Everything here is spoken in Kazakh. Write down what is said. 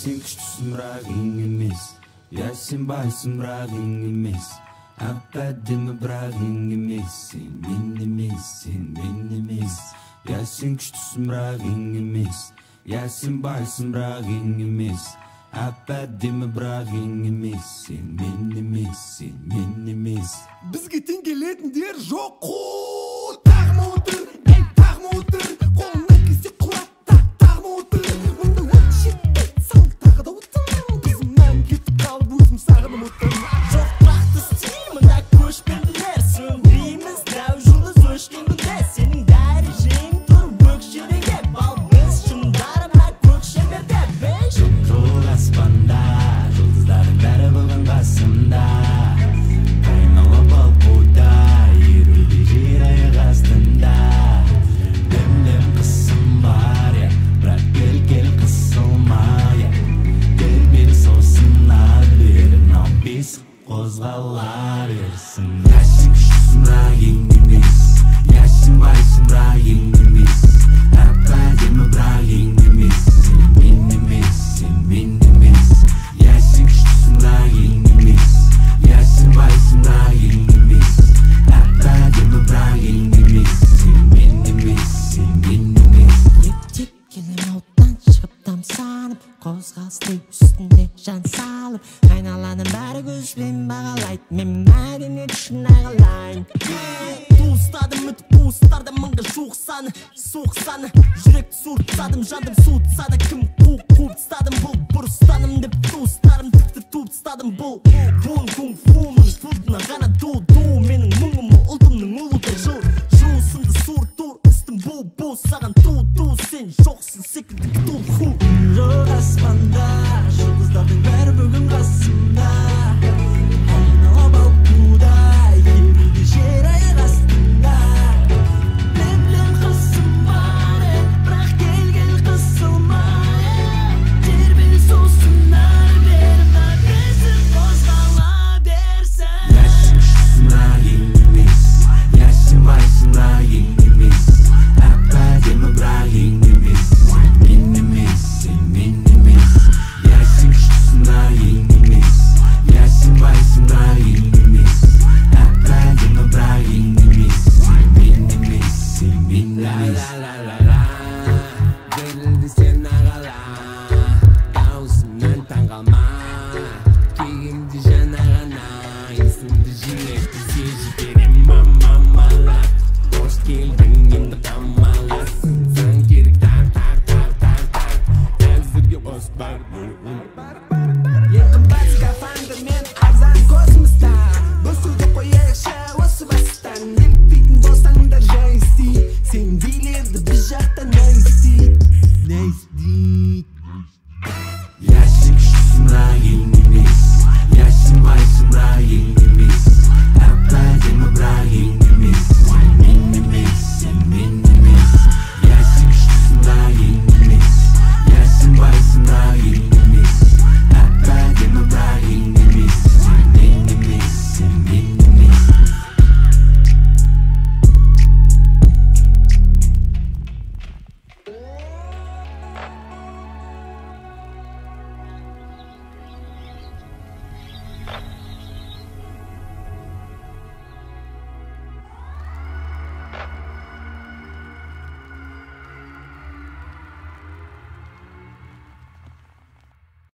сен күштісің бірақ ең емес иә сен байсың бірақ ең емес әп әдемі бірақ ең емес сен мен емес сен мен емес иә сен күштісің бірақ ең емес иә сен байсың бірақ ең емес әп әдемі бірақ ең емес сен мен емес сен мен емес бізге тең келетіндер жоқ қой қозғала берсін сен күштісің бірақ ең емес сен байсың бірақ ең тамсанып қозғалысты үстінде жан салып айналаның бәрі көзбен бағалайды. Мен мәдениет үшін ағылайын ту ұстадым үміт туыстарда мыңға жуық саны суық саны. Жүректі суыртсадым жандым суытса да кім қуып қуып тастадым бұл бұрыстаным деп туыстарым тіпті туып тастадым бұл буын кунг фумын футына ғана ду ду. Менің мұңым ұлтымның ұлы жыл сынды суыр тур үстім бу бу. Саған ту ту сен жоқсың. Ху жоқ